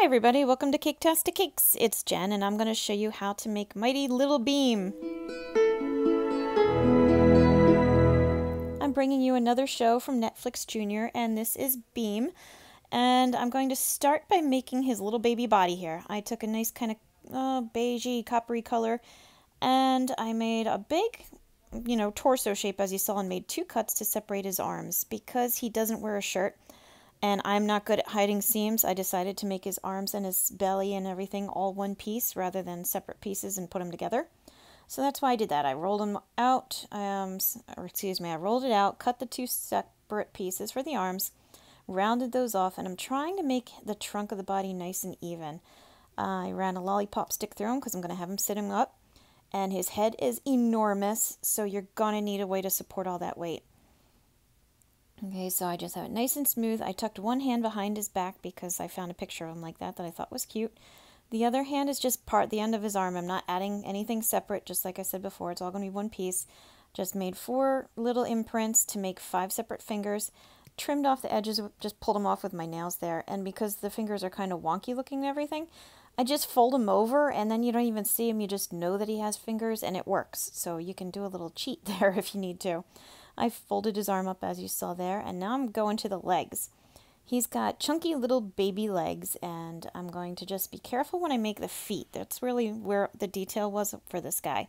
Hi everybody, welcome to Cake Caketastic Cakes. It's Jen and I'm going to show you how to make Mighty Little Bheem. I'm bringing you another show from Netflix Junior and this is Bheem. And I'm going to start by making his little baby body here. I took a nice kind of uh, beigey, coppery color and I made a big, you know, torso shape as you saw and made two cuts to separate his arms because he doesn't wear a shirt and I'm not good at hiding seams, I decided to make his arms and his belly and everything all one piece rather than separate pieces and put them together. So that's why I did that. I rolled them out, um, or excuse me, I rolled it out, cut the two separate pieces for the arms, rounded those off, and I'm trying to make the trunk of the body nice and even. Uh, I ran a lollipop stick through him because I'm going to have him sitting up, and his head is enormous, so you're going to need a way to support all that weight. Okay, so I just have it nice and smooth. I tucked one hand behind his back because I found a picture of him like that that I thought was cute. The other hand is just part the end of his arm. I'm not adding anything separate, just like I said before. It's all going to be one piece. Just made four little imprints to make five separate fingers. Trimmed off the edges, just pulled them off with my nails there. And because the fingers are kind of wonky looking and everything, I just fold them over and then you don't even see him. You just know that he has fingers and it works. So you can do a little cheat there if you need to. I folded his arm up as you saw there, and now I'm going to the legs. He's got chunky little baby legs, and I'm going to just be careful when I make the feet. That's really where the detail was for this guy.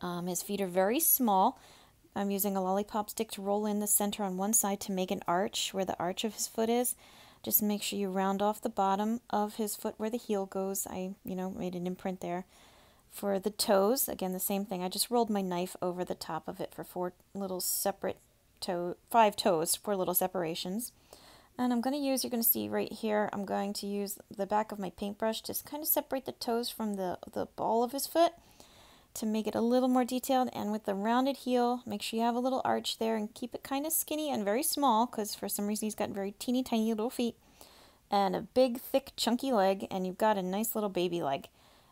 Um, his feet are very small. I'm using a lollipop stick to roll in the center on one side to make an arch where the arch of his foot is. Just make sure you round off the bottom of his foot where the heel goes. I, you know, made an imprint there. For the toes, again, the same thing. I just rolled my knife over the top of it for four little separate toe, five toes, four little separations. And I'm going to use, you're going to see right here, I'm going to use the back of my paintbrush to kind of separate the toes from the, the ball of his foot to make it a little more detailed. And with the rounded heel, make sure you have a little arch there and keep it kind of skinny and very small because for some reason he's got very teeny tiny little feet and a big, thick, chunky leg, and you've got a nice little baby leg.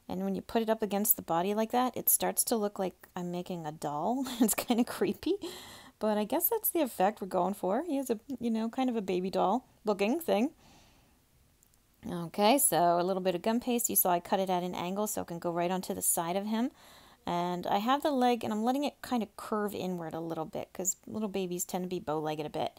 And when you put it up against the body like that, it starts to look like I'm making a doll. it's kind of creepy. But I guess that's the effect we're going for. He has a, you know, kind of a baby doll looking thing. Okay, so a little bit of gum paste. You saw I cut it at an angle so it can go right onto the side of him. And I have the leg and I'm letting it kind of curve inward a little bit because little babies tend to be bow-legged a bit.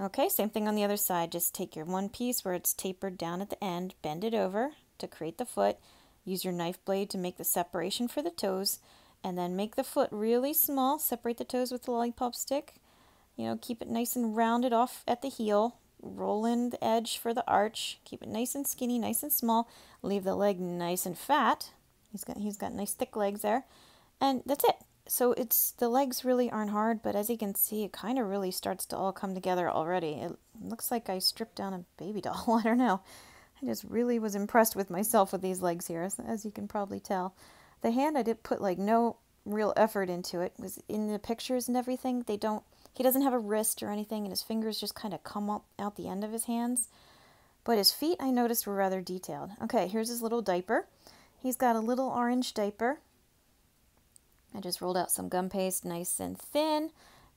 Okay, same thing on the other side. Just take your one piece where it's tapered down at the end, bend it over to create the foot, Use your knife blade to make the separation for the toes and then make the foot really small. Separate the toes with the lollipop stick. You know, keep it nice and rounded off at the heel. Roll in the edge for the arch. Keep it nice and skinny, nice and small. Leave the leg nice and fat. He's got he's got nice thick legs there. And that's it. So it's the legs really aren't hard, but as you can see, it kind of really starts to all come together already. It looks like I stripped down a baby doll. I don't know. I just really was impressed with myself with these legs here, as, as you can probably tell. The hand, I did put like no real effort into it. Was in the pictures and everything. They don't. He doesn't have a wrist or anything, and his fingers just kind of come up out the end of his hands. But his feet, I noticed, were rather detailed. Okay, here's his little diaper. He's got a little orange diaper. I just rolled out some gum paste, nice and thin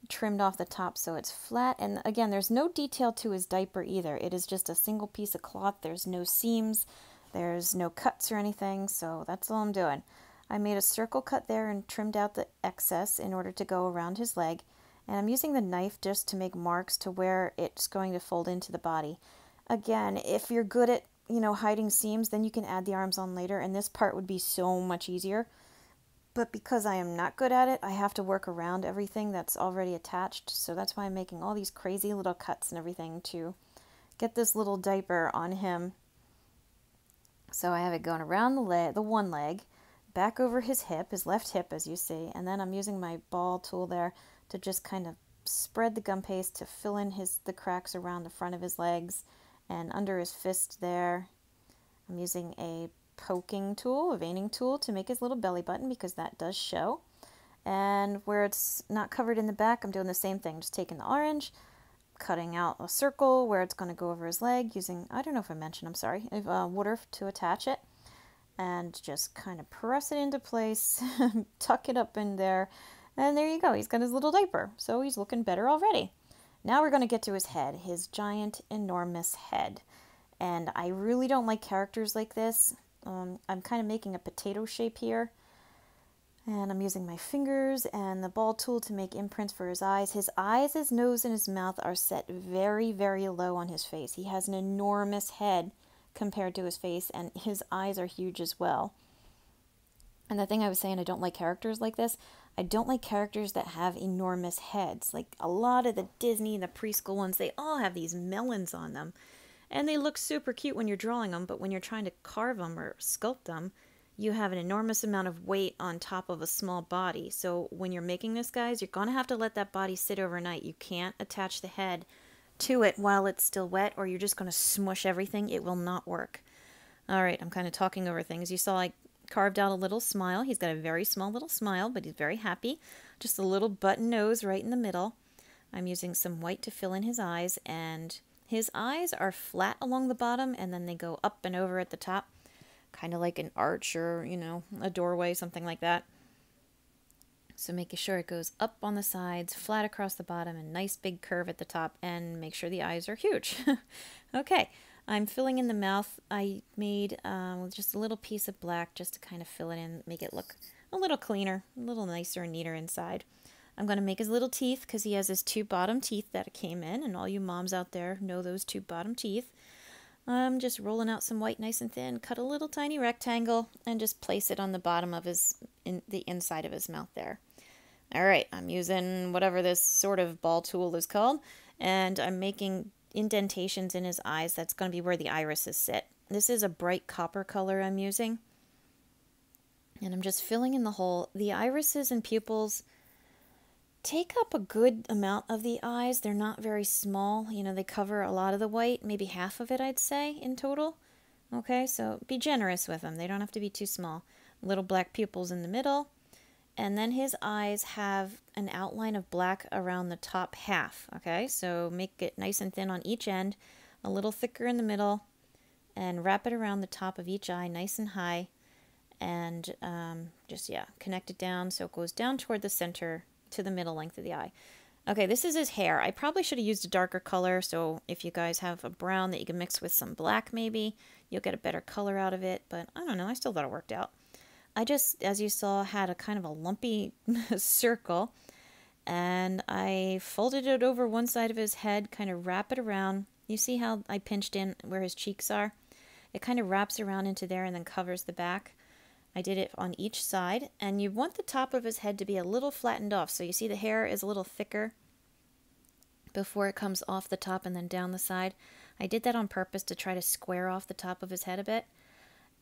trimmed off the top so it's flat. And again, there's no detail to his diaper either. It is just a single piece of cloth. There's no seams, there's no cuts or anything, so that's all I'm doing. I made a circle cut there and trimmed out the excess in order to go around his leg. And I'm using the knife just to make marks to where it's going to fold into the body. Again, if you're good at, you know, hiding seams, then you can add the arms on later, and this part would be so much easier. But because I am not good at it, I have to work around everything that's already attached. So that's why I'm making all these crazy little cuts and everything to get this little diaper on him. So I have it going around the leg, the one leg, back over his hip, his left hip as you see, and then I'm using my ball tool there to just kind of spread the gum paste to fill in his the cracks around the front of his legs and under his fist there. I'm using a poking tool, a veining tool, to make his little belly button because that does show. And where it's not covered in the back, I'm doing the same thing, just taking the orange, cutting out a circle where it's going to go over his leg using, I don't know if I mentioned, I'm sorry, uh, water to attach it. And just kind of press it into place, tuck it up in there, and there you go. He's got his little diaper, so he's looking better already. Now we're going to get to his head, his giant, enormous head. And I really don't like characters like this. Um, I'm kind of making a potato shape here. And I'm using my fingers and the ball tool to make imprints for his eyes. His eyes, his nose, and his mouth are set very, very low on his face. He has an enormous head compared to his face, and his eyes are huge as well. And the thing I was saying, I don't like characters like this. I don't like characters that have enormous heads. Like a lot of the Disney, the preschool ones, they all have these melons on them. And they look super cute when you're drawing them, but when you're trying to carve them or sculpt them, you have an enormous amount of weight on top of a small body. So when you're making this, guys, you're going to have to let that body sit overnight. You can't attach the head to it while it's still wet, or you're just going to smush everything. It will not work. All right, I'm kind of talking over things. You saw I carved out a little smile. He's got a very small little smile, but he's very happy. Just a little button nose right in the middle. I'm using some white to fill in his eyes, and his eyes are flat along the bottom, and then they go up and over at the top kind of like an arch or, you know, a doorway, something like that. So making sure it goes up on the sides, flat across the bottom, and nice big curve at the top, and make sure the eyes are huge. okay, I'm filling in the mouth. I made um, just a little piece of black just to kind of fill it in, make it look a little cleaner, a little nicer and neater inside. I'm going to make his little teeth because he has his two bottom teeth that came in, and all you moms out there know those two bottom teeth. I'm just rolling out some white nice and thin, cut a little tiny rectangle, and just place it on the bottom of his, in the inside of his mouth there. All right, I'm using whatever this sort of ball tool is called, and I'm making indentations in his eyes. That's going to be where the irises sit. This is a bright copper color I'm using. And I'm just filling in the hole. The irises and pupils take up a good amount of the eyes. They're not very small. You know, they cover a lot of the white, maybe half of it, I'd say, in total. Okay, so be generous with them. They don't have to be too small. Little black pupils in the middle. And then his eyes have an outline of black around the top half. Okay, so make it nice and thin on each end, a little thicker in the middle, and wrap it around the top of each eye nice and high. And um, just, yeah, connect it down so it goes down toward the center to the middle length of the eye. Okay, this is his hair. I probably should have used a darker color, so if you guys have a brown that you can mix with some black maybe, you'll get a better color out of it, but I don't know, I still thought it worked out. I just, as you saw, had a kind of a lumpy circle, and I folded it over one side of his head, kind of wrap it around. You see how I pinched in where his cheeks are? It kind of wraps around into there and then covers the back. I did it on each side, and you want the top of his head to be a little flattened off. So you see the hair is a little thicker before it comes off the top and then down the side. I did that on purpose to try to square off the top of his head a bit.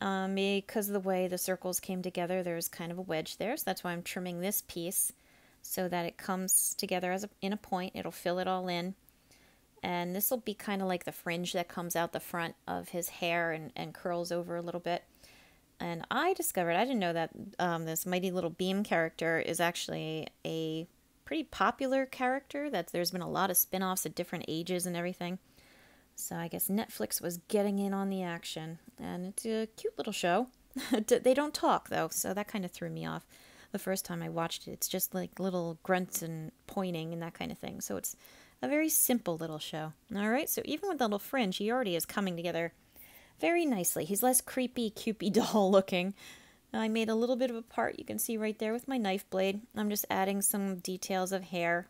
Um, because of the way the circles came together, there's kind of a wedge there, so that's why I'm trimming this piece so that it comes together as a, in a point. It'll fill it all in. And this will be kind of like the fringe that comes out the front of his hair and, and curls over a little bit. And I discovered, I didn't know that um, this Mighty Little Bheem character is actually a pretty popular character, that there's been a lot of spin offs at different ages and everything. So I guess Netflix was getting in on the action. And it's a cute little show. they don't talk, though, so that kind of threw me off the first time I watched it. It's just like little grunts and pointing and that kind of thing. So it's a very simple little show. All right, so even with the little fringe, he already is coming together very nicely. He's less creepy, Kewpie doll looking. I made a little bit of a part you can see right there with my knife blade. I'm just adding some details of hair,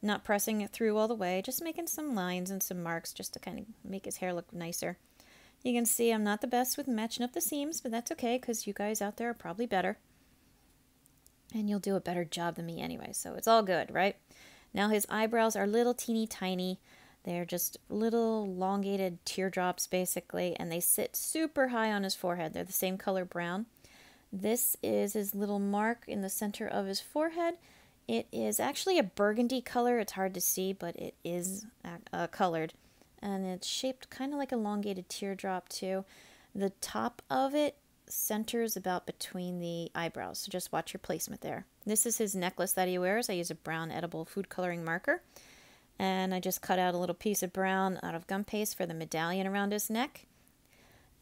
not pressing it through all the way, just making some lines and some marks just to kind of make his hair look nicer. You can see I'm not the best with matching up the seams, but that's okay because you guys out there are probably better. And you'll do a better job than me anyway, so it's all good, right? Now his eyebrows are little teeny tiny. They're just little elongated teardrops, basically, and they sit super high on his forehead. They're the same color brown. This is his little mark in the center of his forehead. It is actually a burgundy color. It's hard to see, but it is uh, colored. And it's shaped kind of like a elongated teardrop, too. The top of it centers about between the eyebrows, so just watch your placement there. This is his necklace that he wears. I use a brown edible food coloring marker. And I just cut out a little piece of brown out of gum paste for the medallion around his neck.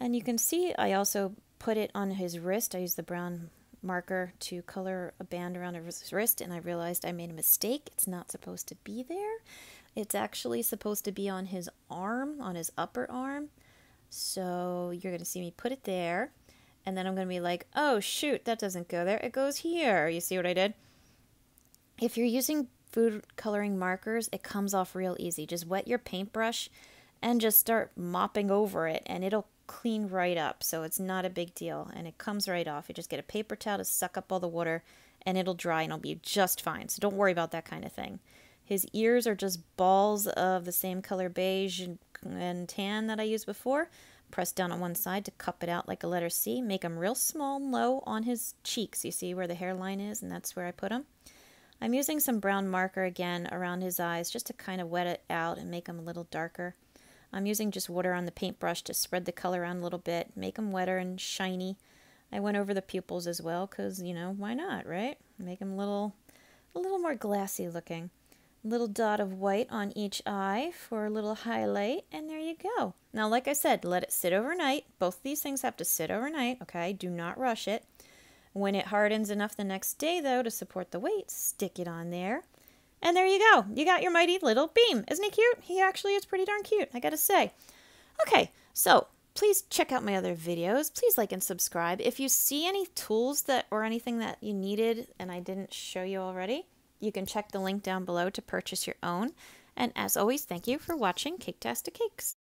And you can see I also put it on his wrist. I used the brown marker to color a band around his wrist, and I realized I made a mistake. It's not supposed to be there. It's actually supposed to be on his arm, on his upper arm. So you're going to see me put it there. And then I'm going to be like, oh, shoot, that doesn't go there. It goes here. You see what I did? If you're using food coloring markers, it comes off real easy. Just wet your paintbrush and just start mopping over it and it'll clean right up. So it's not a big deal and it comes right off. You just get a paper towel to suck up all the water and it'll dry and it'll be just fine. So don't worry about that kind of thing. His ears are just balls of the same color beige and, tan that I used before. Press down on one side to cup it out like a letter C. Make them real small and low on his cheeks. You see where the hairline is, and that's where I put them. I'm using some brown marker again around his eyes just to kind of wet it out and make them a little darker. I'm using just water on the paintbrush to spread the color around a little bit, make them wetter and shiny. I went over the pupils as well because, you know, why not, right? Make them a little, a little more glassy looking. Little dot of white on each eye for a little highlight, and there you go. Now, like I said, let it sit overnight. Both these things have to sit overnight, okay? Do not rush it. When it hardens enough the next day, though, to support the weight, stick it on there. And there you go. You got your mighty little Bheem. Isn't he cute? He actually is pretty darn cute, I gotta say. Okay, so please check out my other videos. Please like and subscribe. If you see any tools that or anything that you needed and I didn't show you already, you can check the link down below to purchase your own. And as always, thank you for watching Caketastic Cakes.